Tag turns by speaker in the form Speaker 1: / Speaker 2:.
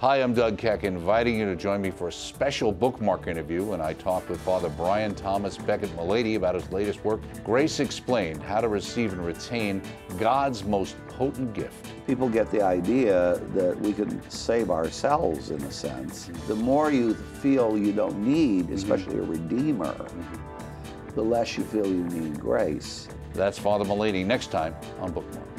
Speaker 1: Hi, I'm Doug Keck, inviting you to join me for a special bookmark interview when I talk with Father Brian Thomas Becket-Mullady about his latest work, Grace Explained How to Receive and Retain God's Most Potent Gift.
Speaker 2: People get the idea that we can save ourselves in a sense. The more you feel you don't need, mm-hmm. especially a Redeemer, mm-hmm. the less you feel you need grace.
Speaker 1: That's Father Mullady next time on Bookmark.